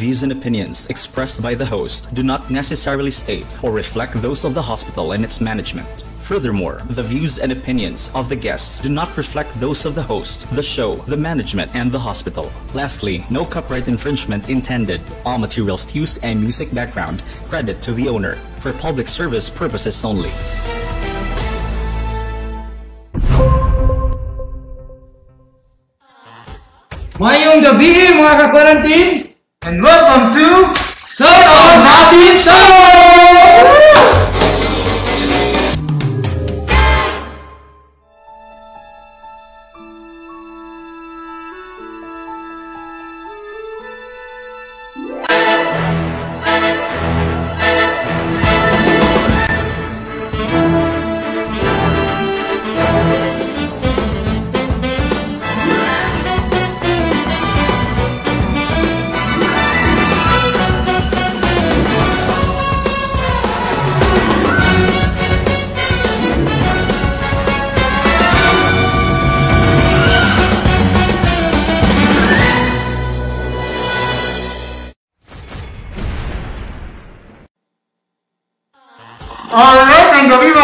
views and opinions expressed by the host do not necessarily state or reflect those of the hospital and its management. Furthermore, the views and opinions of the guests do not reflect those of the host, the show, the management, and the hospital. Lastly, no copyright infringement intended. All materials used and music background credit to the owner for public service purposes only. Mayong gabi mga ka-quarantine! And welcome to Soto natin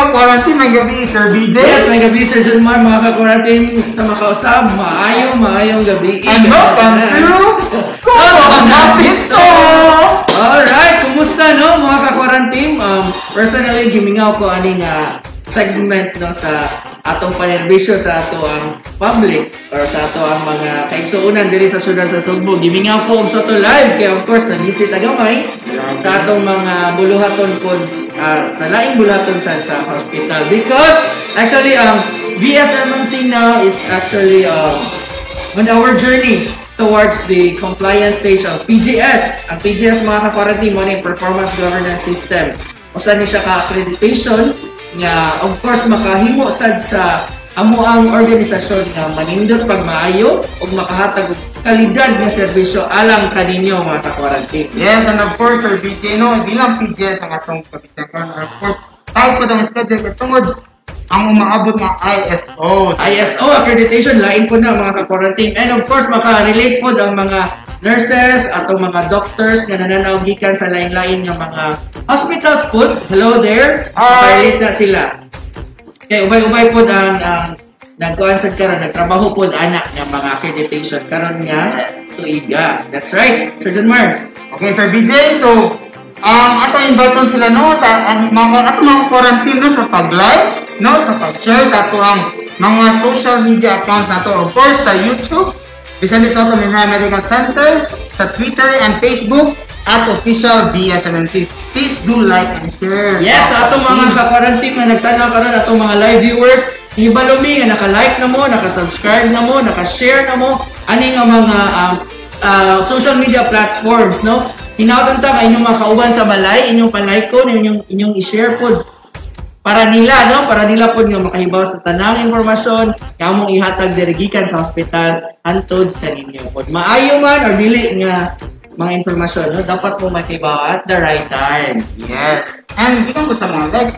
mga quarantine, ang gabi Sir BJ. Yes, may gabi Sir John Mar, mga ka-quarantine sa makausap. Maayong, maayong gabi. And welcome to Soto Soto natin to! Alright, kumusta no mga ka-quarantine? Um, personally, gimingaw ko aning uh, segment no sa atong panerbisyo sa ato ang public or sa ato ang mga kaigsuunan diri sa syudad sa Sugbo. Gimingaw ko og Soto Live kaya of course na-visit agamay sa atong mga buluhaton pod uh, sa laing buluhaton sa, sa hospital because actually ang um, BSMMC now is actually um, on our journey towards the compliance stage of PGS. Ang PGS mga ka-quarantine mo yung performance governance system. Usa ni siya ka-accreditation nga of course makahimo sad sa amo ang organisasyon nga manindot pag maayo ug makahatag og kalidad nga serbisyo alang kaninyo mga ka-quarantine. Yes, and of course, Sir BJ, no, hindi lang PGS ang atong kabitakan. Of course, tayo po ang schedule katungod ang umaabot ng ISO. ISO accreditation lain po na mga ka-quarantine and of course maka-relate po ang mga nurses atong mga doctors nga nananaw gikan sa lain-lain nga mga hospitals po. Hello there. Hi. Maka-relate na sila. Kaya ubay-ubay po ang ang nagkuhan sa karon nagtrabaho po anak nga mga accreditation karon nga tuiga. That's right. Sir Dunmar. Okay, Sir BJ, so, um, ato inviton sila no sa ang mga ato mga quarantine no sa pag-live, no sa pag-share sa ato ang mga social media accounts nato. Of course, sa YouTube, Vicente Soto Memorial Medical Center, sa Twitter and Facebook, at official BSMNT. Please do like and share. Yes, sa atong mga ka-quarantine nga nagtanaw karon atong mga live viewers, Ibalumi nga naka-like na mo, naka-subscribe na mo, naka-share na mo ani nga mga um, uh, social media platforms, no? Hinawdan ta kay inyong mga kauban sa balay, inyong pa-like ko, inyong inyong i-share pod para nila, no? Para nila pod nga makahibaw sa tanang informasyon nga among ihatag diri gikan sa hospital hantod kaninyo pod. Maayo man or dili nga mga informasyon, no? Dapat mo makibaw at the right time. Yes. And ikaw ko sa mga live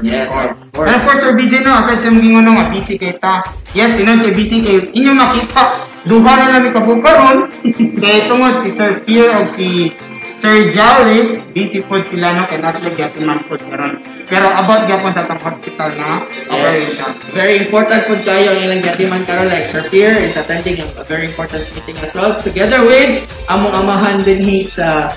Yes, of course. And of course, Sir BJ, no, aside sa mga nga busy kay ta. Yes, tinan kay busy kay inyo makita. Duha na namin kabukaron. kaya tungod si Sir Pierre o si Sir Jarvis, busy po sila no, kaya nasa lagi man po karon. Pero about gapon sa tang hospital na operation. Very important po kayo ang ilang gatiman karon like Sir Pierre is attending a very important meeting as well together with among amahan din his uh,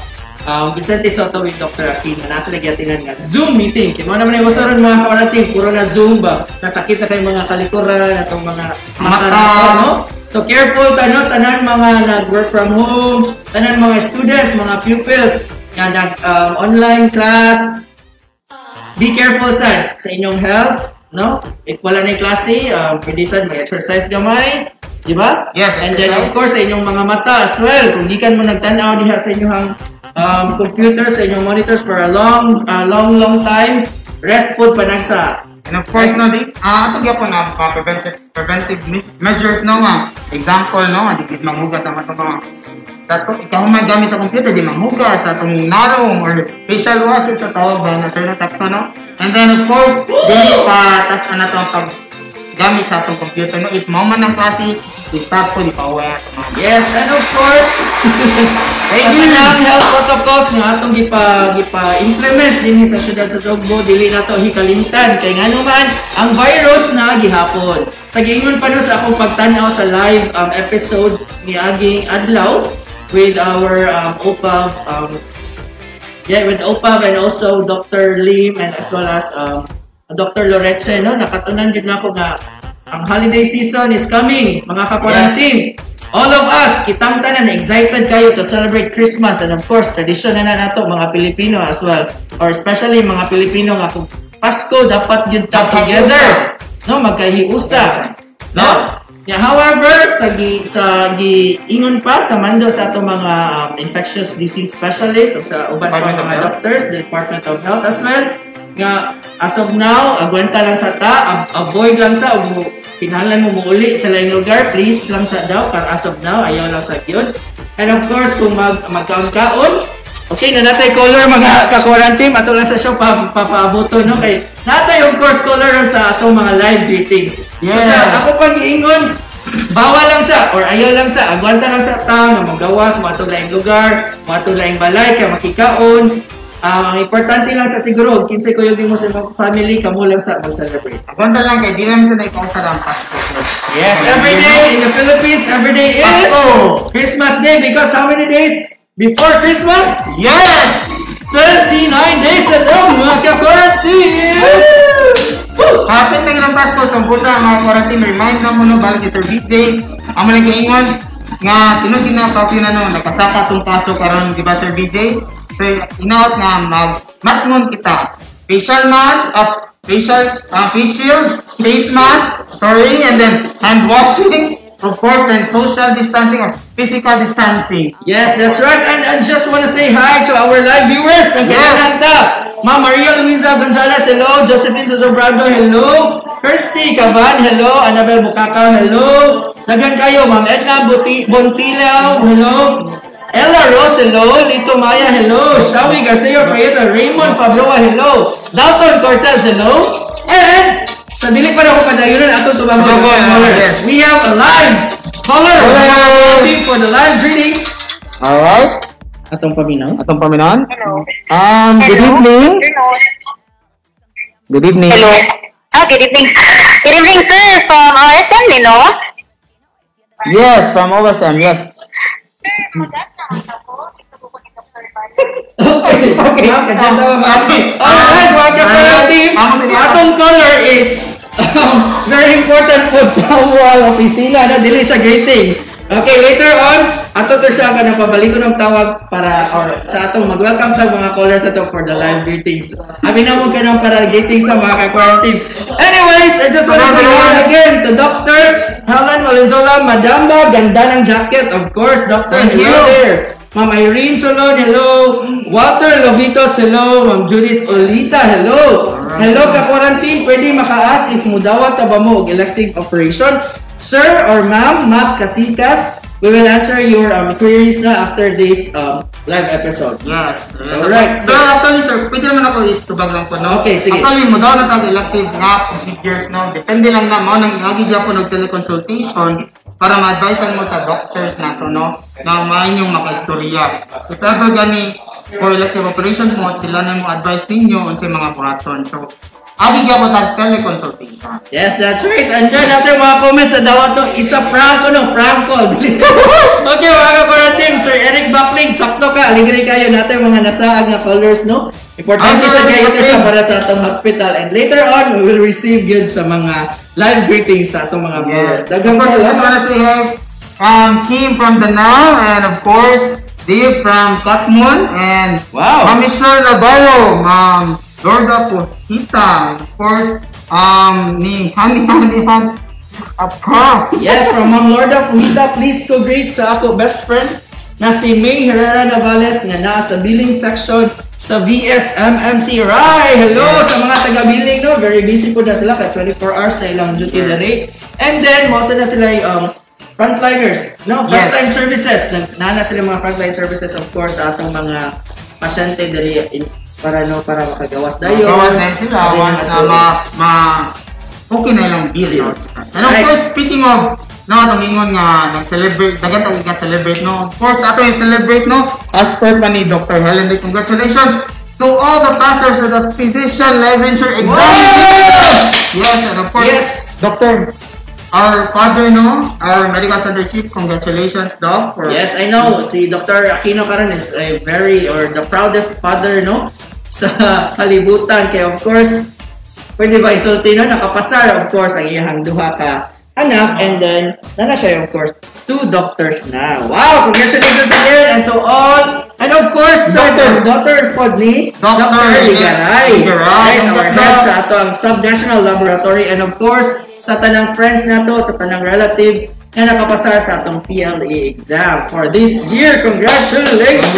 um, Vicente Soto with Dr. Akin na nasa nagyatinan nga Zoom meeting. Kaya mo naman yung wasaron mga kaparating, puro na Zoom ba? Nasakit na kayo mga kalikuran, atong mga mata no? So careful tano tanan mga nag-work from home, tanan mga students, mga pupils nga nag um, online class. Be careful sad sa inyong health, no? If wala na klase, um, pwede sad mag-exercise gamay, di ba? Yes, And then of exercise. course sa inyong mga mata as well. Kung gikan mo nagtanaw diha sa inyong um, computer, sa inyong monitors for a long, uh, long, long time, rest food panagsa. And of course, no, di, ah, ito gyapon na mga preventive, preventive me- measures no nga. Example, no, di gid manghugas ang ato mga sa to, ikahuman gamit sa computer, di mamuga sa itong narong or facial wash sa tawag ba na sir na sakto, no? And then, of course, dili pa, tas ano to, pag gamit sa itong computer, no? If mo man ang klase, pa uwi ato mga Yes, and of course, Ay, ang health protocols nga atong gipa gipa implement dinhi sa syudad sa Tugbo dili nato hikalimtan kay ngano man ang virus na gihapon. Sa giingon pa no sa akong pagtan-aw sa live um, episode miaging adlaw with our um, OPAV um, yeah, with OPAV and also Dr. Lim and as well as um, Dr. Loreche, no? Nakatunan din ako na ang holiday season is coming, mga ka-quarantine. All of us, kitang tanan, excited kayo to celebrate Christmas and of course, tradisyon na na nato mga Pilipino as well. Or especially mga Pilipino nga kung Pasko dapat yun ta together. No, magkahiusa. No? Yeah, however, sa gi sa gi ingon pa sa mando sa ato mga um, infectious disease specialists o sa uban pa mga doctors, the Department of Health as well, nga as of now, agwanta lang sa ta, ab- avoid lang sa ug pinahanglan mo muuli sa laing lugar, please lang sa daw, para as of now, ayaw lang sa yun. And of course, kung mag magkaon-kaon, okay, na natay color mga ka-quarantine, ato lang sa show pa papabuto, no? Kay natay of course color sa atong mga live greetings. So Yeah. sa ako pag iingon, bawal lang sa or ayaw lang sa agwanta lang sa tao na magawas atong laing lugar, atong laing balay kay makikaon. Ah, ang importante lang sa siguro, kinsay ko yung mo sa mga family, kamo lang sa mag-celebrate. Agonda lang kay di lang sa naikausa ang Pasko. Yes, every day in the Philippines, every day is Pasko. Christmas Day because how many days before Christmas? Yes! 39 days ago, mga ka-quarantine! Kapit na ilang Pasko, so busa mga quarantine, remind na mo no, balik Sir BJ. Ang mga kaingon, nga tinud na pa na no, napasaka tong paso karon di ba Sir BJ? So, inaot nga mag matngon kita. Facial mask, uh, facial, uh, face shield, face mask, sorry, and then hand washing, of course, and social distancing or physical distancing. Yes, that's right. And I just want to say hi to our live viewers. Yes. Nagkakalanta. Ma'am Maria Luisa Gonzalez, hello. Josephine Sosobrado, hello. Kirsty Cavan, hello. Annabel Bukaka, hello. Naghan kayo, Ma'am Edna Buti Bontilaw, hello. Ella Rose, hello. Lito Maya, hello. Shawi Garcia Prieto, Raymond Fabroa, hello. Dalton Cortez, hello. And sa dili pa na ako padayunan ato tubang sa Okay, caller. yes. We have a live caller. Hello. Waiting for the live greetings. Alright. Atong paminaw. Atong paminan. Hello. Um, good Hello. evening. Hello. Good evening. Hello. Ah, good evening. Good evening, sir, from RSM, you know? Yes, from OSM, yes. Sir, Okay. Okay. Ma'am, kadyan tawa ma'am. Okay. Alright, mga kapatid team. Ako sa inyo. Atong color is um, very important po sa wall opisina na dili siya greeting. Okay, later on, ato to siya kanang pabalik ko ng tawag para or sa atong mag-welcome sa mga callers ato for the live greetings. Abi na mo kanang para greetings sa mga ka-quarantine. Anyways, I just want to say hi again to Dr. Helen Valenzuela Madamba. Ganda ng jacket, of course, Dr. Hello there. Ma'am Irene Solon, hello. Walter Lovitos, hello. Ma'am Judith Olita, hello. Hello ka quarantine, pwede maka-ask if mudawat ta ba mo elective operation? Sir or ma'am, Mac Casitas, we will answer your um, queries na after this um, live episode. Yes. Alright. So, actually, sir, pwede naman ako itubag lang po, no? Okay, sige. Actually, mo daw na tag elective nga procedures, no? Depende lang na, mo nang lagi po ng teleconsultation para ma-advisean mo sa doctors na to, no? Na maayon yung maka-istorya. If ever gani for elective operation mo, sila na mo advice ninyo unsay mga buhaton. So, agi po tag teleconsultation. Yes, that's right. And then after mga comments sa dawat to, it's a prank ano, prank call. okay, mga ka-quarantine, Sir Eric Buckling, sakto ka, aligri kayo natin mga nasaag nga callers, no? Importante sa kayo Buckling. sa para sa atong hospital. And later on, we will receive yun sa mga live greetings sa atong mga viewers. Yes. Daghang of course, I just to say hi, um, Kim from Danao, and of course, Dave from Katmon, and Wow. Ma'am Michelle Navarro, Ma'am Lorda Pujita, and of course, um, ni Honey Honey Honey, Apka. Yes, from Ma'am Lorda Fuhita, please go greet sa ako best friend na si May Herrera Navales nga naa sa billing section sa VSMMC Rai. Hello sa mga taga-billing no, very busy po na sila kay 24 hours na ilang duty na rate. And then mo na sila um frontliners, no? Yes. Frontline services. Nag- Nana sila mga frontline services, of course, sa atong mga pasyente dali in, para no para makagawas dayon. Gawas na sila once na ma, ma okay na ilang bill. No? And of course, speaking of no, ingon nga nag-celebrate, dagan tagi ka celebrate no. Of course, ato yung celebrate no. As per pa ni Dr. Helen Day, congratulations to all the passers of the physician licensure exam. Yes, and of course, Yes. Dr. Our father, no? Our medical center chief, congratulations, Doc. For Yes, I know. Si Dr. Aquino karon is a very or the proudest father no sa kalibutan kay of course pwede ba isulti no nakapasar of course ang iyang duha ka anak and then nana siya of course two doctors na. Wow, congratulations again and to all and of course sa Doctor. daughter pod ni Dr. Ligaray. Ligaray. Guys, our head sa ato ang subnational laboratory and of course sa tanang friends nato, sa tanang relatives na nakapasar sa atong PLA exam for this year. Congratulations!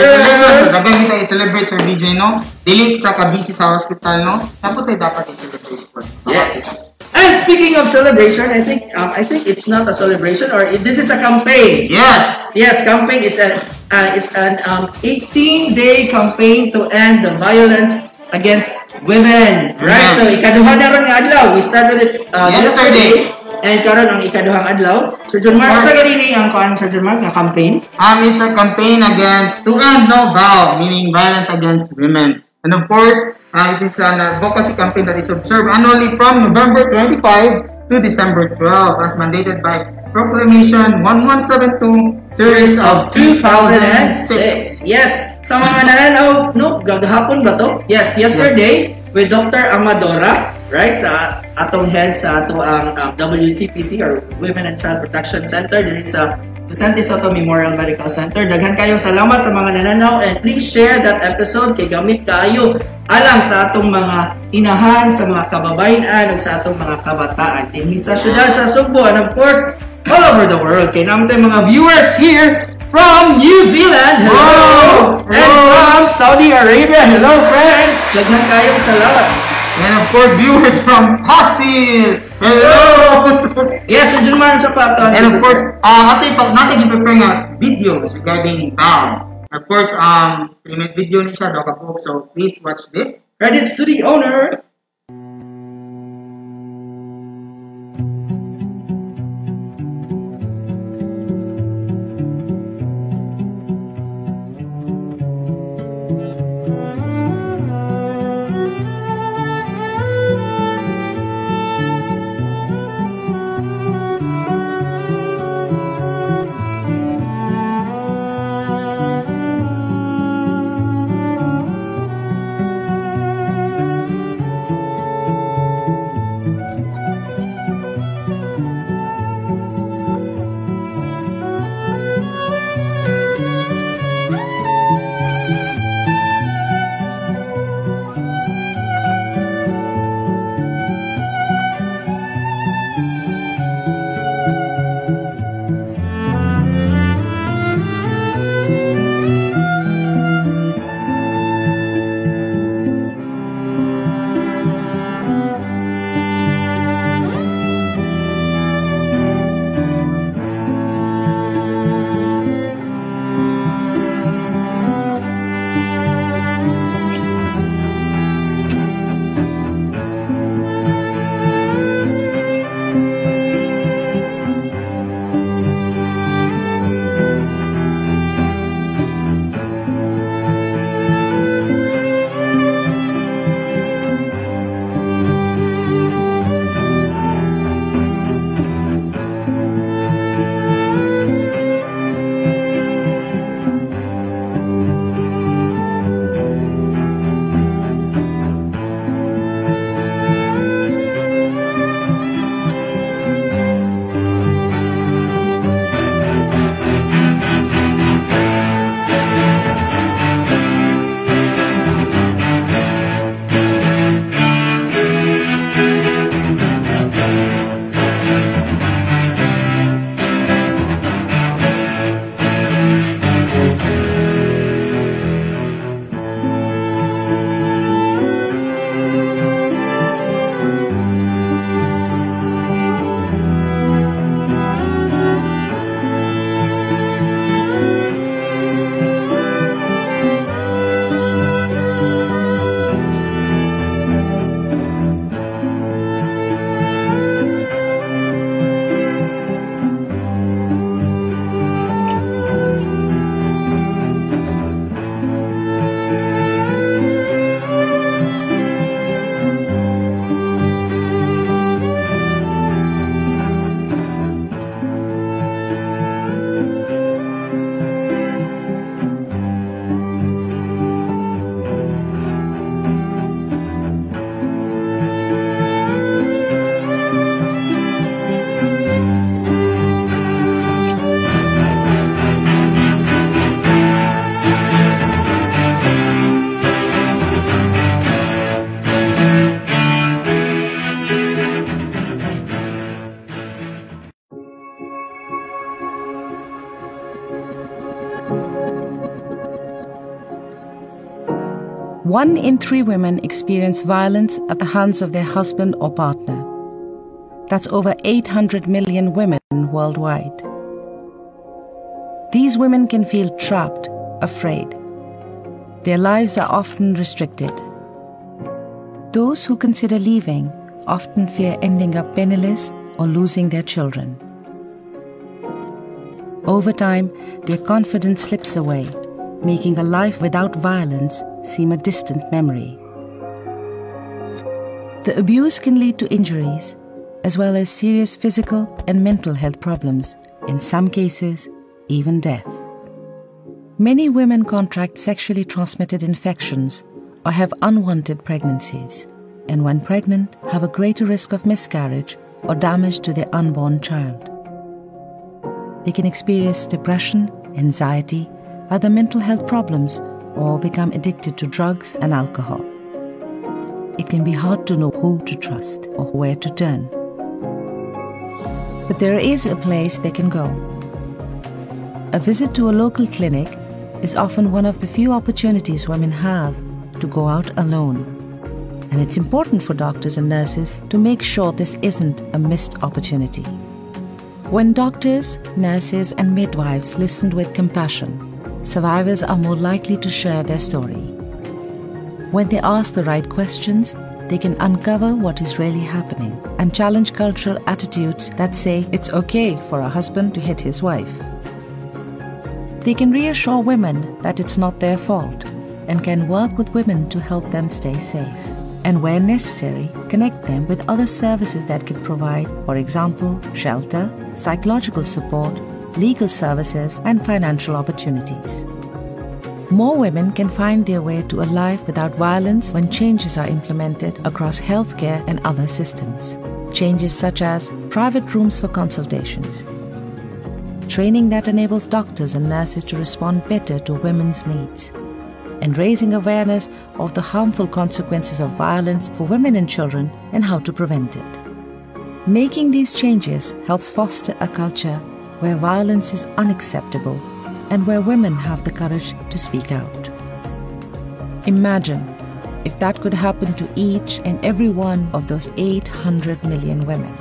Dagan kita i-celebrate sa BJ, no? Delete sa kabisi sa hospital, no? Tapos tayo dapat i-celebrate. Yes. And speaking of celebration, I think um, I think it's not a celebration or it, this is a campaign. Yes! Yes, campaign is an uh, is an um, 18-day campaign to end the violence against women. Right? Mhm. So ikaduha na ron nga adlaw. We started it uh, Yesterday. yesterday. And karon ang ikaduhang adlaw. Sir John Mark, sa ganini ang kuan Sir John Mark nga campaign? Um, it's a campaign against to end no vow, meaning violence against women. And of course, uh, it is an advocacy campaign that is observed annually from November 25 to December 12 as mandated by Proclamation 1172 Series of 2006. Yes. Sa mga nananaw, no, gagahapon ba to? Yes, yesterday with Dr. Amadora, right? Sa atong head sa ato ang um, WCPC or Women and Child Protection Center diri sa Vicente Soto Memorial Medical Center. Daghan kayong salamat sa mga nananaw and please share that episode kay gamit kayo alang sa atong mga inahan, sa mga kababayan ug sa atong mga kabataan dinhi sa syudad sa Sugbo and of course all over the world. Kay tayong mga viewers here from New Zealand. Hello! Wow! And from Saudi Arabia. Hello, friends! Daghan kayong salamat. And of course, viewers from Pasil! Hello! Yes, dyan man sa pato. And of course, uh, ato pag natin i-prepare nga videos regarding BAM. Of course, um, pre video ni siya, Doka Book, so please watch this. credits to the owner. One in three women experience violence at the hands of their husband or partner. That's over 800 million women worldwide. These women can feel trapped, afraid. Their lives are often restricted. Those who consider leaving often fear ending up penniless or losing their children. Over time, their confidence slips away, making a life without violence seem a distant memory. The abuse can lead to injuries, as well as serious physical and mental health problems, in some cases, even death. Many women contract sexually transmitted infections or have unwanted pregnancies, and when pregnant, have a greater risk of miscarriage or damage to their unborn child. They can experience depression, anxiety, other mental health problems, or become addicted to drugs and alcohol. It can be hard to know who to trust or where to turn. But there is a place they can go. A visit to a local clinic is often one of the few opportunities women have to go out alone. And it's important for doctors and nurses to make sure this isn't a missed opportunity. When doctors, nurses, and midwives listened with compassion, survivors are more likely to share their story. When they ask the right questions, they can uncover what is really happening and challenge cultural attitudes that say it's okay for a husband to hit his wife. They can reassure women that it's not their fault and can work with women to help them stay safe. And where necessary, connect them with other services that can provide, for example, shelter, psychological support, legal services, and financial opportunities. More women can find their way to a life without violence when changes are implemented across healthcare and other systems. Changes such as private rooms for consultations, training that enables doctors and nurses to respond better to women's needs, and raising awareness of the harmful consequences of violence for women and children and how to prevent it. Making these changes helps foster a culture where violence is unacceptable and where women have the courage to speak out. Imagine if that could happen to each and every one of those 800 million women.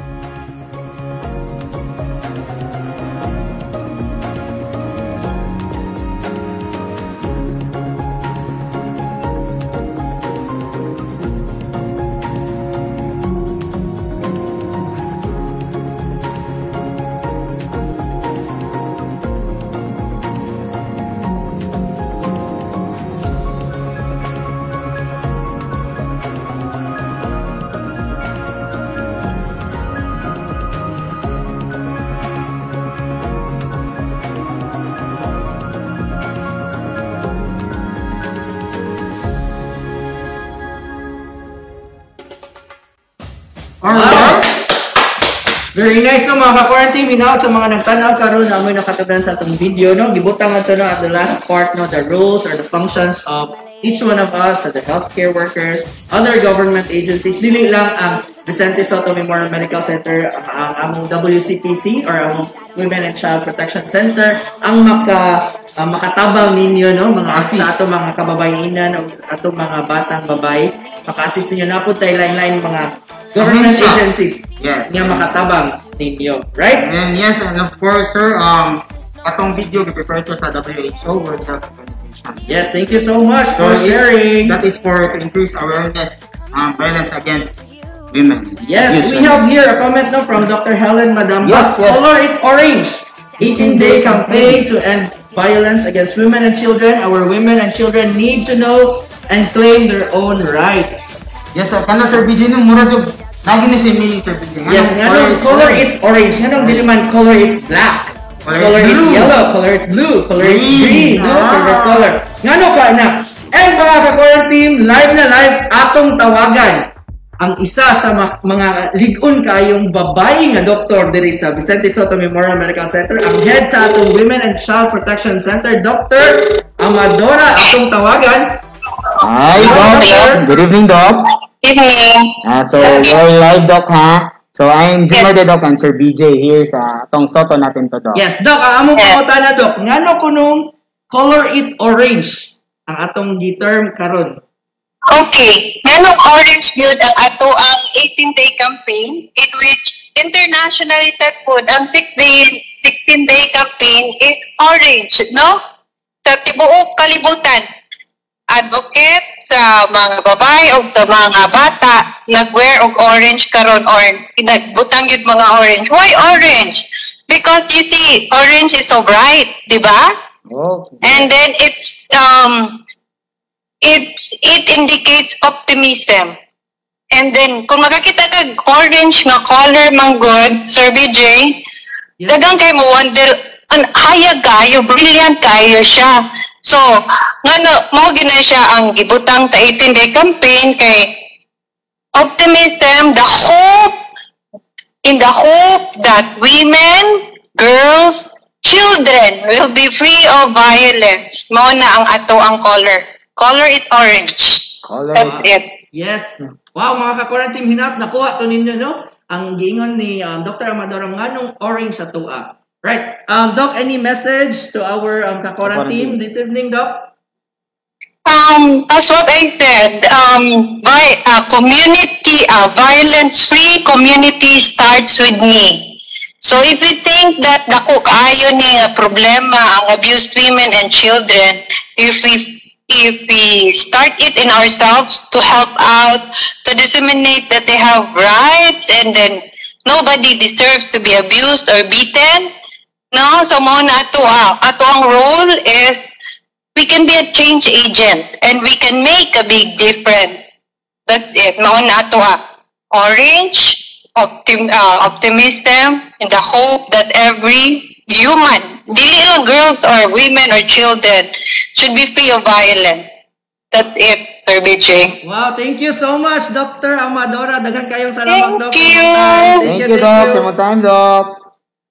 Ka-quarantine minaot sa mga nagtanaw karon na amoy nakatagdan sa atong video no? Gibutang ato no at the last part no the roles or the functions of each one of us so the healthcare workers other government agencies dili lang ang Vicente Soto Memorial Medical Center ang among WCPC or among Women and Child Protection Center ang maka ang makatabang ninyo no? Mga Assist. sa ato mga kababayenan o ato mga batang babay maka-assist ninyo. Na po tayo line-line mga government agencies Yes. nga makatabang ninyo. Right? And yes, and of course, sir, um, atong video prepare to sa WHO, World Health Organization. Yes, thank you so much So, for sharing. That is for to increase awareness um, violence against women. Yes, we have here a comment no from Dr. Helen Madam. Yes, yes. Color it orange. 18-day campaign to end violence against women and children. Our women and children need to know and claim their own rights. Yes, sir. Kana Sir BJ nung mura lagi ni si meaning Sir BJ. Yes, nga no, color it orange. Nga nung dili man color it black. Color Color, it yellow, color it blue, color it Green. green, no? Ah. Favorite color. Nga no ka na. And mga ka-quarantine, live na live atong tawagan ang isa sa mga ligon kayong babae nga doktor diri sa Vicente Soto Memorial Medical Center, ang head sa atong Women and Child Protection Center, Dr. Amadora atong tawagan. Hi, Doc. Good evening, Doc. Evening. Uh, so, you're live, Doc, ha? So, I'm Jim the Doc and Sir BJ here sa tong soto natin to, Doc. Yes, Doc, ang among pangutana, Doc. Ngano kunong color it orange ang atong gi-term karon? Okay, nanong orange good ang ato ang 18-day campaign in which internationally set food ang 6-day 16-day campaign is orange, no? Sa tibuok kalibutan. Advocate sa mga babae o sa mga bata nagwear og orange karon or nagbutang yun mga orange. Why orange? Because you see, orange is so bright, di ba? Okay. And then it's um it it indicates optimism. And then kung makakita kag orange nga color man good, Sir BJ, Yeah. dagang kay mo wonder an hayag kayo, brilliant kayo siya. So, ngano mo gina siya ang gibutang sa 18-day campaign kay optimism, the hope in the hope that women, girls, children will be free of violence. Mao na ang ato ang color. Color it orange. Color That's it. Yes. Wow, mga ka-quarantine hinat, nakuha to ninyo, no? Ang giingon ni um, Dr. Amador ang nganong orange sa tua. Right. Um, Doc, any message to our um, ka-quarantine this evening, Doc? Um, that's what I said. Um, by, a community, a violence-free community starts with me. So if we think that dako kaayo ni nga problema ang abused women and children, if we if we start it in ourselves to help out, to disseminate that they have rights and then nobody deserves to be abused or beaten, no? So mo na ato, ah, ato ang role is we can be a change agent and we can make a big difference. That's it. Maon na ato ah. Orange, optim, uh, optimism, and the hope that every human, dili lang girls or women or children, should be free of violence. That's it, Sir BJ. Wow, thank you so much, Dr. Amadora. Daghan kayong salamat, Thank Doc. you. Thank you, Doc. Sa time, Doc.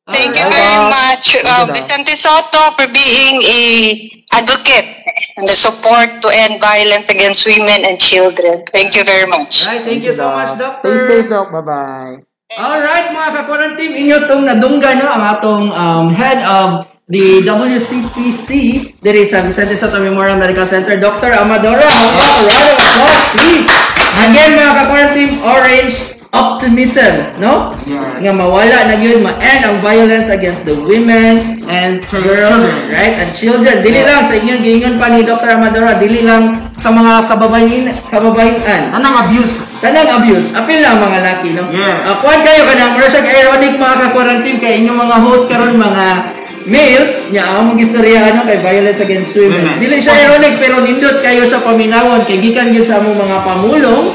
Thank you Alright. very much, uh, Vicente Soto, for being a advocate and the support to end violence against women and children. Thank you very much. Right, thank you so much, Doctor. Stay safe, Doc. Bye-bye. Alright mga ka-quarantine, inyo tong nadunggan no, ang atong um, head of the WCPC diri sa Vicente Soto Memorial Medical Center, Dr. Amadora. A round of applause, please. Again mga ka-quarantine, orange optimism, no? Yes. Nga mawala na yun, ma-end ang violence against the women and girls, children. right? And children. Dili lang sa inyong giingon pa ni Dr. Amadora, dili lang sa mga kababayan, kababayan Anong abuse? Tanang abuse, apil lang mga laki, no? Yeah. Uh, kuwan kayo ka na, marasag ironic mga ka-quarantine kay inyong mga host karon mga males, nya ang mga istorya ano kay violence against women. Women. Dili siya ironic pero nindot kayo sa paminawon kay gikan gyud sa among mga pamulong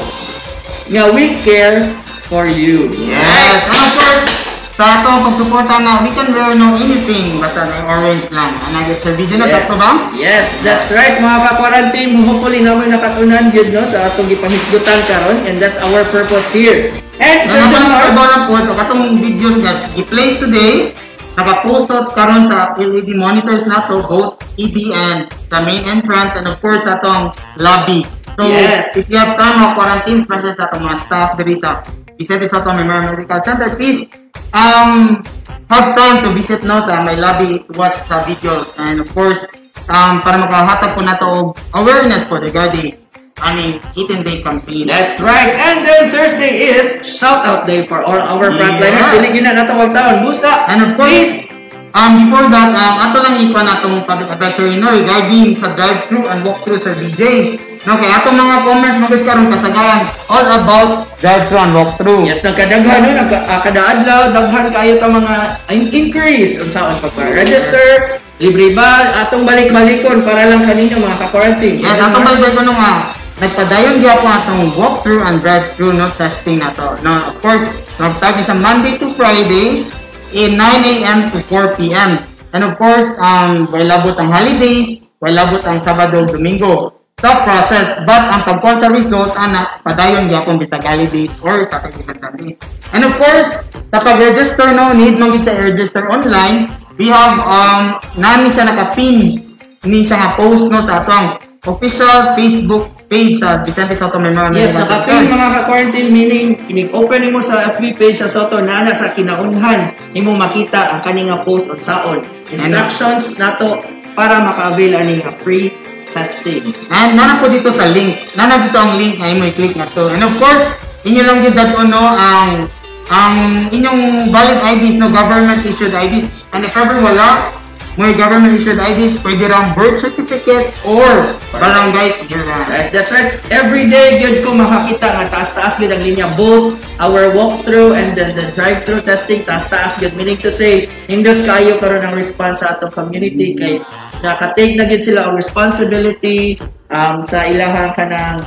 nga we care for you. Yes. And of course, sa ato pagsuporta na we can wear no anything basta na orange lang. Ano yung sa video na sa to ba? Yes, that's right mga ka-quarantine. Hopefully naman nakatunan yun no, sa atong gipahisgutan karon and that's our purpose here. And Ano John ang Mark, iba na po, ito katong videos that i-play today, naka-post out karon sa LED monitors na to, both ED and the main entrance, and of course, sa atong lobby. So, Yes. if you have time, mga quarantine, especially sa atong mga staff diri sa Vicente Soto Memorial Medical Center, please, um, have time to visit no sa my lobby to watch the videos. And of course, um, para makahatag po na to awareness po regarding aming 18-day campaign. That's right. And then Thursday is shout out day for all our frontliners. Yes. Dili gyud na natawag taon. Busa. And of please. course, um, before that, um, ato lang ikon atong public advisory no, regarding sa drive-thru and walk-thru sa DJ. No, kaya atong mga comments magod karon kasagaran all about drive-thru and walk-thru. Yes, nagkadaghan no, nagka, uh, kada adlaw daghan kayo ta mga in- increase unsaon pagpa-register, libre ba atong balik-balikon para lang kaninyo mga ka-quarantine. Yes, atong nung nga, nagpadayon gyud po atong walk-through and drive-through no testing na to. No, of course, nag-start siya Monday to Friday in 9 a.m. to 4 p.m. And of course, um, way labot ang holidays, way labot ang Sabado, Domingo. Tough process, but ang pagkuhan sa result, anak, padayon gyapon bisag holidays or sa pagkisag days. And of course, sa pag-register no, need man gid siya i-register online. We have um nani siya naka-pin ni siya nga post no sa atong official Facebook page sa Vicente Soto Memorial Yes, nakapin mga ka-quarantine meaning inig-open nimo sa FB page sa Soto na na sa kinaunhan nimo makita ang kaninga post on saon. Instructions nato para maka-avail ani nga free testing. And nana po dito sa link. Nana dito ang link ay mo i-click na to. And of course, inyo lang gid that no ang ang inyong valid IDs no government issued IDs. And if ever wala, may government issued IDs, pwede lang birth certificate or barangay clearance. Yes, that's right. Every day, yun ko makakita nga taas-taas gid ang linya. Both our walkthrough and then the drive-through testing, taas-taas gid. Meaning to say, nindot kayo karon ang response sa atong community kay nakatake na gid sila ang responsibility um, sa ilahang kanang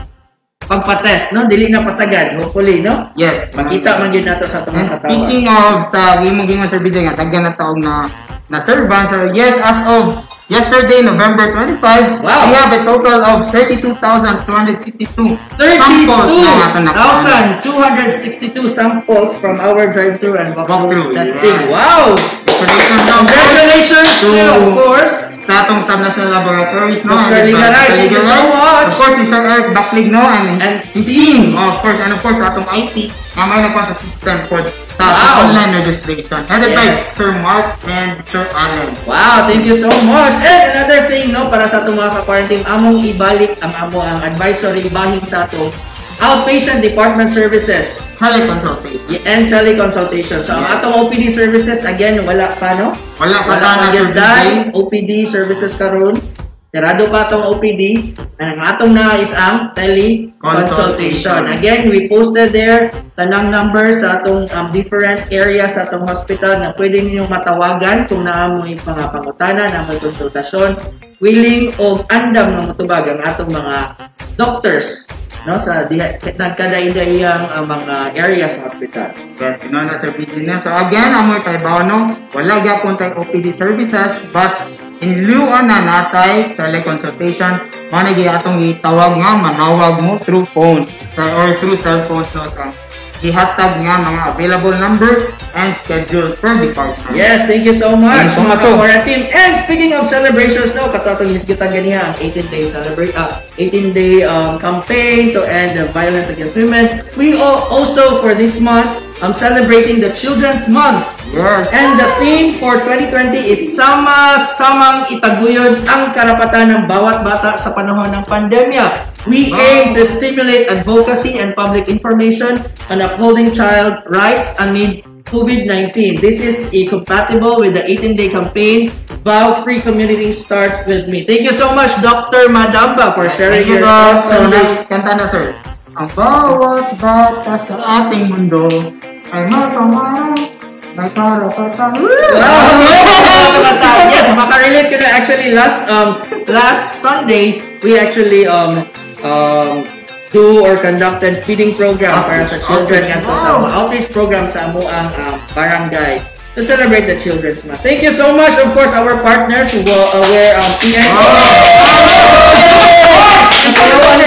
pagpa-test, no? Dili na pasagad, hopefully, no? Yes. Makita man yun nato sa atong katawan. speaking of sa imong gingon Sir BJ nga tagyan na taog na na servant. So yes, as of yesterday, November 25, Wow. we have a total of 32,262 samples na ato nakuha. 32,262 samples from our drive-through and walkthrough testing. yes. Wow! Congratulations to, of course, sa atong subnational laboratories, no? Dr. Ligaray, thank you so much. Of course, Mr. Eric Backlig, no? And, And his team. team, of course. And of course, atong IT, na may nagpa sa system for sa Wow. online registration. Headed by Yes. Sir Mark and Sir Allen. Wow, thank you so much. And another thing, no, para sa itong mga ka-quarantine, among ibalik ang amo ang advisory bahin sa ato outpatient department services Teleconsultation. and teleconsultation. So, ang Yeah. atong OPD services, again, wala pa, no? Wala pa Wala na BJ. dahil OPD services karon. Sarado pa atong OPD. Ang atong na is ang teleconsultation. Again, we posted there tanang number sa atong um, different areas sa atong hospital na pwede ninyong matawagan kung naamoy mga pangutana, naamoy konsultasyon, willing o andam na matubag ang atong mga doctors no sa diha nagkadaidayang uh, mga areas sa hospital. Yes, no na Sir na. So again, amoy kay no, wala gyapon tay OPD services but in lieu na natay teleconsultation, mana gi atong gitawag nga manawag mo through phone or through cellphones no sa gihatag nga mga available numbers and schedule per department. Yes, thank you so much, Thank you so much, team. And speaking of celebrations, no, katotong hisgitan ganiha ang 18-day celebrate, uh, 18-day um, campaign to end the violence against women. We al- also, for this month, um, celebrating the Children's Month. Yes. And the theme for 2020 is sama-samang itaguyod ang karapatan ng bawat bata sa panahon ng pandemya. We aim to stimulate advocacy and public information on upholding child rights amid COVID-19. This is compatible with the 18-day campaign. Vow Free Community starts with me. Thank you so much, Dr. Madamba, for sharing Thank your thoughts on this. kanta na, sir. Ang bawat bata sa ating mundo ay makamara, may karapatan. Wow! yes, makarelate ko na actually last um last Sunday we actually um um do or conducted feeding program para sa children. Ngadto sa mga outreach program sa amo ang um, barangay to celebrate the Children's Month. Thank you so much, of course, our partners who will uh, wear um, PN.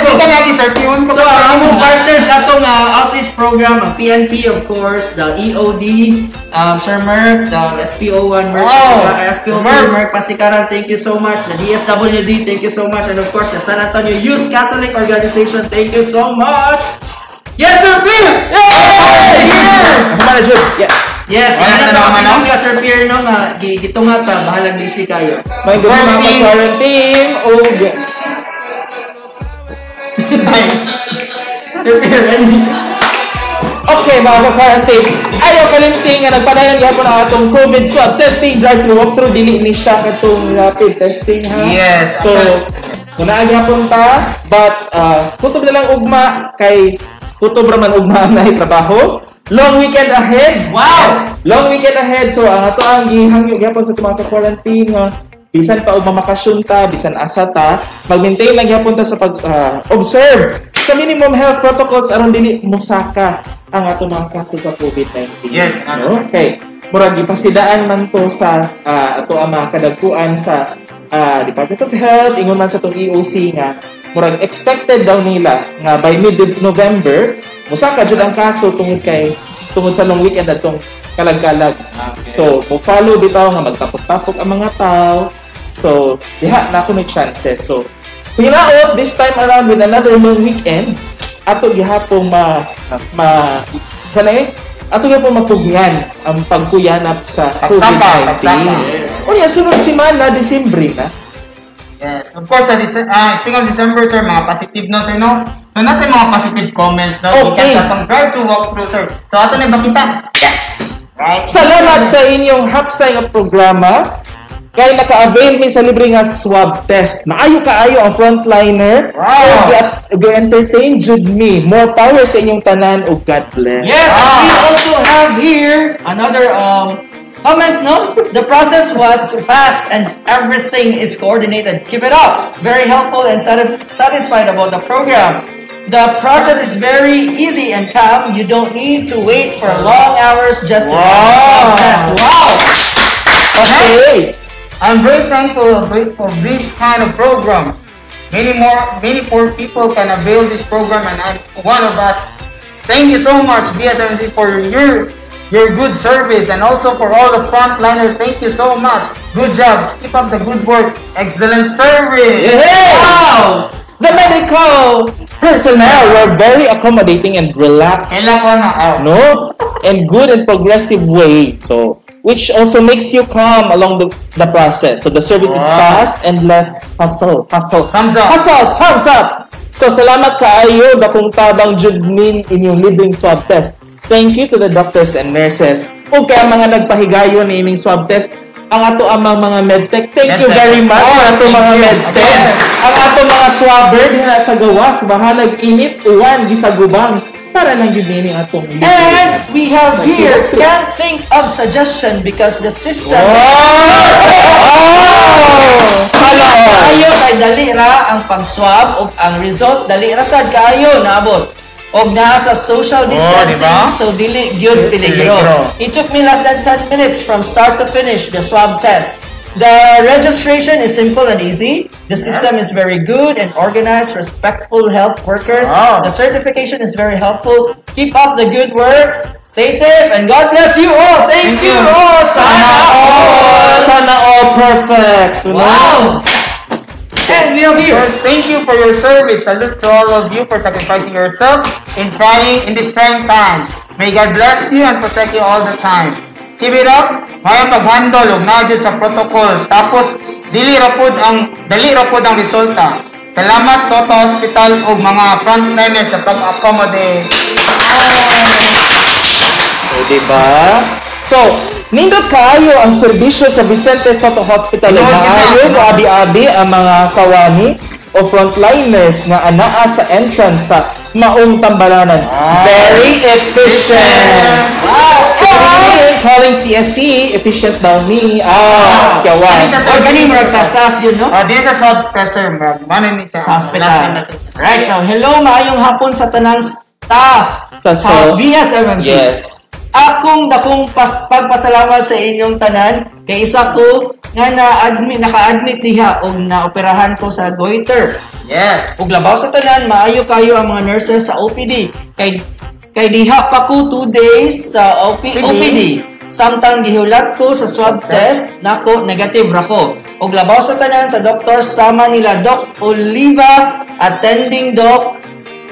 Ito lagi, sir. Tiwan ko So, ang among partners atong uh, outreach program, ang PNP, of course, the EOD, um, Sir Merck, the SPO1 Merck, Wow! uh, SPO2 Merck. Merck Pasikaran, thank you so much. The DSWD, thank you so much. And of course, the San Antonio Youth Catholic Organization, thank you so much. Yes, Sir Pierre! Manager, yes. Yes, Wala ano na na naman, ako nga, Sir Pierre, no, nga, gi- gitungat ta, bahalag DC kayo. May gabi mga quarantine o Sir Pierre, ano? Okay, mga ka-quarantine. Ayaw kalimting nga nagpadayon gihapon ang atong COVID swab testing drive-thru walkthrough dili ni siya katong rapid testing ha. Yes. So, kuna gihapon ta, but uh, kutob na lang ugma kay kutob ra man ugma na trabaho. Long weekend ahead. Wow! Long weekend ahead. So, ang ato ang gihangyo gihapon sa mga ka-quarantine nga bisan pa mamakasyon ta, bisan asa ta, mag-maintain lang gihapon ta sa pag-observe sa minimum health protocols aron dili musaka ang ato mga kaso sa COVID-19. Yes, ano, Okay. Murag gipasidaan man to sa ah, ato ang mga kadagkuan sa ah, Department of Health, ingon man sa tong EOC nga murag expected daw nila nga by mid-November musaka jud ang kaso tungod kay tungod sa long weekend atong kalag-kalag. So, mo follow bitaw nga magtapok-tapok ang mga tao. So, diha na ako may chances. So, Hinaot this time around with another long weekend. Ato gihapong ma ma sana eh ato gihapong mapugyan ang pagkuyanap sa Pagsamba, COVID-19. pagsamba. Yes. O yan, sunod si Mana, Disembre na. Yes. Of course, sa Dece- ah, speaking of December, sir, mga positive no, sir, no? So, natin mga positive comments, no? Okay. Ikan sa drive to walk through, sir. So, ato na bakita. Yes! Right? Salamat sa inyong hapsay nga programa. Kay naka-avail mi sa libre nga swab test. Maayo kaayo ang frontliner. Wow. Ug entertain jud me. More power sa inyong tanan ug God bless. Yes, and we also have here another um comments. No, the process was fast and everything is coordinated. Keep it up. Very helpful and satisf- satisfied about the program. The process is very easy and calm. You don't need to wait for long hours just to Wow. test. Wow! Okay. I'm very thankful for this kind of program. Many more, many more people can avail this program, and I'm one of us. Thank you so much, BSMC, for your your good service, and also for all the frontliners. Thank you so much. Good job. Keep up the good work. Excellent service. Yeah. Wow! The medical personnel were very accommodating and relaxed. Ilan ko na. No? In good and progressive way. So which also makes you calm along the, the process. So the service is Wow. fast and less hustle. Hustle. Thumbs up. hustle. Thumbs up. So salamat kaayo dakong tabang jud nin inyong libreng swab test. Thank you to the doctors and nurses. Ug kay mga nagpahigayon ni ining swab test ang ato amang mga medtech thank you Medtech. very much Oh, ang ato mga you. medtech Yes. ang ato mga swabber diha sa gawas bahalag init uwan gisagubang para lang yun atong And we have here can't think of suggestion because the system Oh! Sala Kaayo kay dali ra ang pang-swab ug ang result dali ra sad kaayo naabot. Og naa sa social oh, distancing diba? so dili gyud. Peligro. It took me less than 10 minutes from start to finish the swab test. The registration is simple and easy. The system is very good and organized, respectful health workers. Wow. The certification is very helpful. Keep up the good works. Stay safe and God bless you all. Thank, Thank you. you. all. Sana all. Sana all perfect. know? Wow. And we have here. Thank you for your service. Salute to all of you for sacrificing yourself in trying in this trying time. May God bless you and protect you all the time. Keep it up. Mayang pag-handle ug nadyo sa protocol. Tapos dili ra pud ang dali ra pud ang resulta. Salamat sa Soto Hospital ug mga frontliners sa pag-accommodate. So, diba? So, nindot kaayo ang serbisyo sa Vicente Soto Hospital. Lord, Maayo mo abi-abi ang mga kawani o frontliners nga anaa sa entrance sa maong tambalanan. Very efficient. Wow. Wow. Calling CSC, efficient daw ni. Ah, kawan. O gani mo nagtastas yun, no? Ah, di sa swab test sir, ma'am. Ano ni siya? Sa hospital. Right, so hello, maayong hapon sa tanang staff Sa- sa sa- BSMMC. Yes. Akong dakong pas pagpasalamat sa inyong tanan kay isa ko nga na-admit naka-admit diha og naoperahan ko sa goiter. Yes. Ug labaw sa tanan, maayo kayo ang mga nurses sa OPD. Kay kay diha pa ko 2 days sa OP, OPD. Samtang gihulat ko sa swab test, nako negative ra ko. Ug labaw sa tanan sa doktor sama nila Doc Oliva, attending doc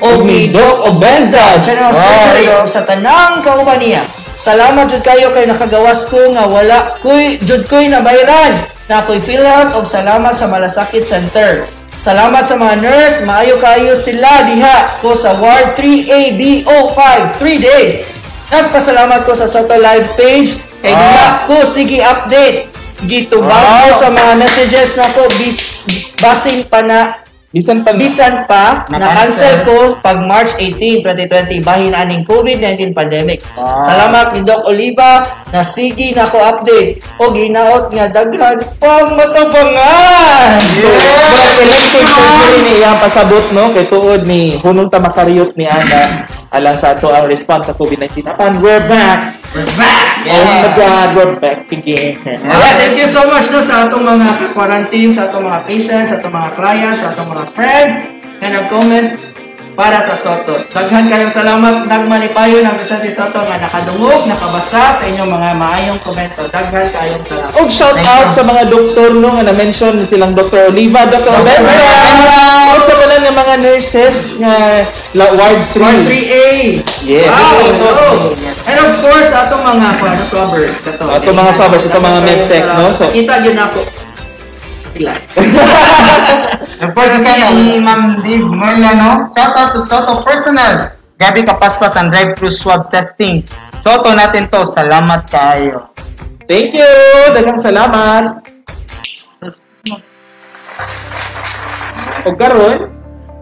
og ni Doc Obenza, General. Surgery og sa tanang kauban niya. Salamat jud kayo kay nakagawas ko nga wala koy jud koy nabayran na ako'y PhilHealth og salamat sa Malasakit Center. Salamat sa mga nurse, maayo kayo sila diha ko sa Ward 3A BO5 3 days. Nagpasalamat ko sa Soto Live page kay diha ko sige update. Gitubag ko Wow. sa mga messages na ko bis basing pa na Bisan pa Bisan pa, Na-cancel. na-cancel ko pag March 18, 2020 bahin aning COVID-19 pandemic. Wow. Salamat ni Doc Oliva na sige na ko update o ginaot nga daghan pang matabangan. So, yeah. elective surgery ni iyang pasabot no kay tuod ni hunong ta makaryot ni ana alang sa ato ang response sa COVID-19. Apan we're back. We're back! Oh my God, we're back again. Yeah, thank you so much no sa atong mga quarantine, sa atong mga patients, sa atong mga clients, sa atong mga friends na nag-comment para sa Soto. Daghan kayong salamat nagmalipayo ng Vicente Soto nga nakadungog, nakabasa sa inyong mga maayong komento. Daghan kayong salamat. Og shout out sa mga doktor no nga na-mention silang Dr. Oliva, Dr. Benza. Og sa tanan nga mga nurses nga la ward 3. Ward 3A. Yes. Wow, hello. And of course, atong mga ano, swabbers. Kato. Atong mga swabbers, atong mga medtech, no? So- Kita yun ako. pila. Of course, isa ni Ma'am Dave Merla, no? Shout out to Soto Personal. Gabi kapaspas ang drive-thru swab testing. Soto natin to. Salamat kayo. Thank you! Daghang salamat! O karon,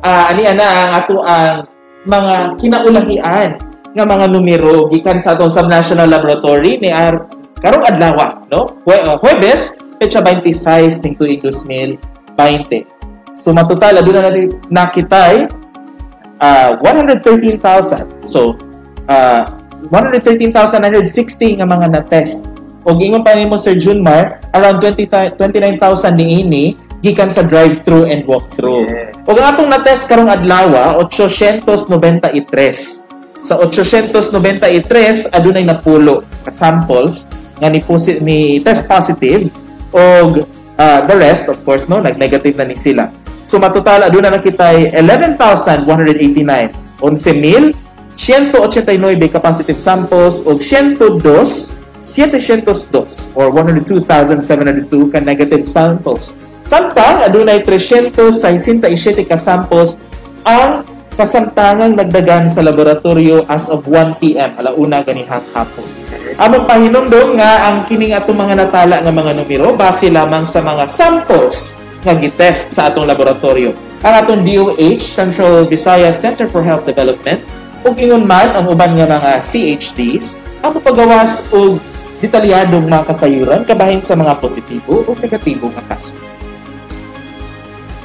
ah ani ana ang ato ang mga kinaulahian nga mga numero gikan sa atong subnational laboratory ni ar karong adlaw no Hue- uh, Huwebes petsa 26 ning tuig 2020 so matotal aduna natin nakitay ah 113,000 so ah 113,960 nga mga na-test og ingon pa nimo Sir Junmar around 20 29,000 niini gikan sa drive-thru and walk-thru. Yeah. Og ang atong na-test karong adlaw 893. Sa 893 adunay napulo ka samples nga ni, posi- ni test positive og ah, the rest of course no nag-negative na ni sila. So matotal aduna na kitay 11,189. 11,189 ka positive samples og 102 702 or 102,702 ka negative samples. Samtang adunay 367 ka samples ang kasamtangang nagdagan sa laboratorio as of 1 p.m. alauna ganihang hapon. Among pahinumdom nga ang kining atong mga natala nga mga numero base lamang sa mga samples nga gitest sa atong laboratorio. Ang atong DOH, Central Visayas Center for Health Development, ug ingon man ang uban nga mga CHDs, ang pagawas og detalyadong mga kasayuran kabahin sa mga positibo o negatibo nga kaso.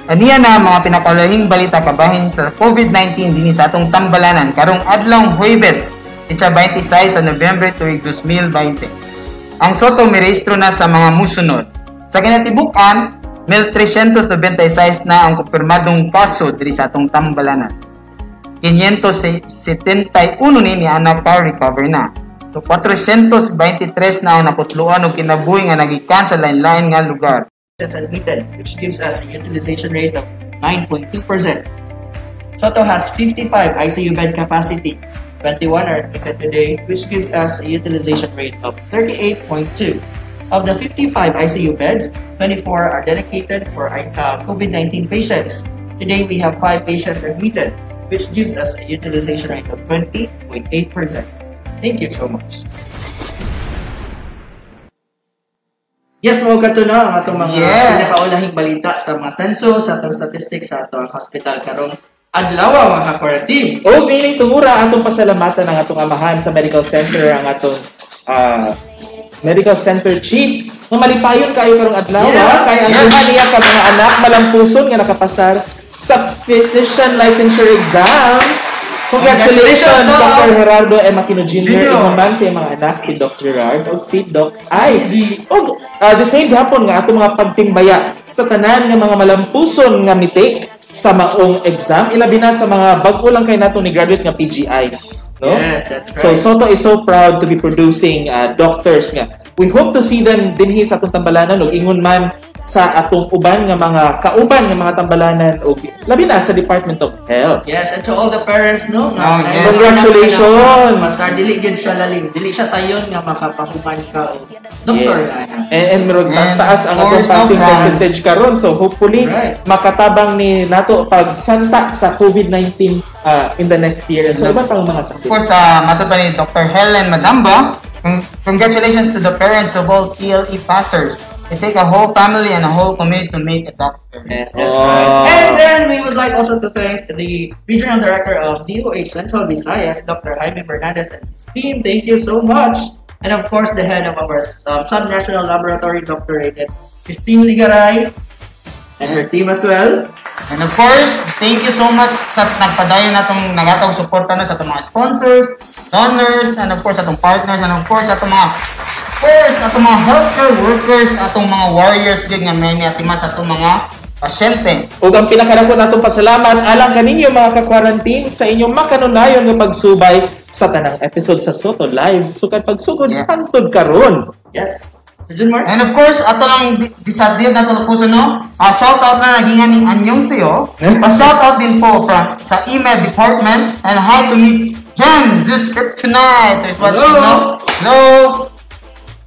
Aniya na mga pinakalahing balita kabahin sa COVID-19 din sa atong tambalanan karong adlong Huwebes, itsa 26 sa November tuig 2020. Ang Soto mirehistro na sa mga musunod. Sa kinatibukan, 1,396 na ang kumpirmadong kaso diri sa atong tambalanan. 571 ni anak ka recover na. So 423 na ang naputluan og kinabuhi nga nagikan sa lain-lain nga lugar. Admitted, which gives us a utilization rate of 9.2%. Soto has 55 ICU bed capacity. 21 are admitted today, which gives us a utilization rate of 38.2. Of the 55 ICU beds, 24 are dedicated for uh, COVID-19 patients. Today we have 5 patients admitted, which gives us a utilization rate of 20.8%. Thank you so much. Yes, mo kato na ang atong mga Yes. pinakaulahing balita sa mga census, sa atong statistics sa atong hospital karong adlaw mga quarantine. O biling tumura atong pasalamatan ang atong amahan sa medical center ang atong ah, medical center chief nga malipayon kayo karong adlaw Yeah. ah, kay ang Yeah. duha niya ka mga anak malampuson nga nakapasar sa physician licensure exams. Congratulations, Doc. Dr. Gerardo M. Aquino Jr. Inuman sa mga anak, si Dr. Gerard o si Doc Ice. O, ah, the same gapon nga atong mga pagtimbaya sa tanan nga mga malampuson nga mitake sa maong exam, ilabi na sa mga bag-o lang kay nato ni graduate nga PGIs. No? Yes, that's So right. Soto is so proud to be producing uh, doctors nga. We hope to see them dinhi sa atong tambalanan ingon man sa atong uban nga mga kauban nga mga tambalanan ug labi na sa Department of Health. Yes, and to all the parents, no? Oh, yes. Congratulations! Masar, dili gyud siya lalim. Dili siya sayon nga makapahuman ka o doktor Yes. na. And, and meron And taas-taas ang atong passing no, percentage karon. So hopefully Right. makatabang ni nato pag santa sa COVID-19 uh, in the next year and sa iba pang mga sakit. Of course, uh, mato pa ni Dr. Helen Madamba, con- congratulations to the parents of all TLE passers. It take a whole family and a whole community to make a doctor. Yes, that's Oh. right. And then we would like also to thank the Regional Director of DOH Central Visayas, Dr. Jaime Bernandez and his team. Thank you so much. And of course, the head of our um, Subnational Laboratory, Dr. Rated Christine Ligaray, and her team as well. And of course, thank you so much sa nagpadayon natong nagatawag suporta na sa atong mga sponsors, donors, and of course atong partners, and of course atong mga course, atong mga healthcare workers, atong mga warriors gid nga may atimat sa atong mga pasyente. Ug ang pinakanako natong pasalamat alang kaninyo mga ka-quarantine sa inyong makanunayon nga pagsubay sa tanang episode sa Soto Live. Sukad pagsugod Yeah. hangtod karon. Yes. And of course, ato lang di- disadville na ito po no? Uh, shout out na nagingan ni Anyong Seo. Pa-shout out din po from sa email department and hi to Miss Jen, this script tonight. Is what Hello. you know. Hello.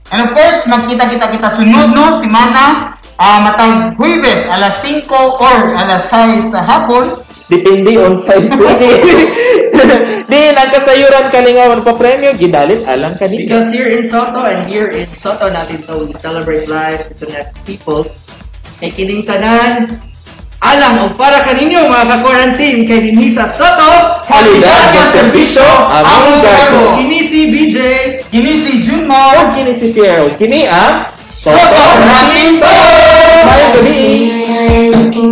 And of course, magkita-kita kita sunod no, si Mana. ah matag Huwebes alas 5 or alas 6 sa hapon. Depende on side pwede. Di, nagkasayuran kalingawan pa premyo, gidalit alang kanila. Because here in Soto and here in Soto natin to, we celebrate life, to connect people. Kay kining tanan, alang o para kaninyo mga ka-quarantine kay dinhi sa Soto, Kalidad nga serbisyo, among gago. Kini si BJ, Kini si Junmo. O kini si Piero, kini ang Soto Rating gabi! Looking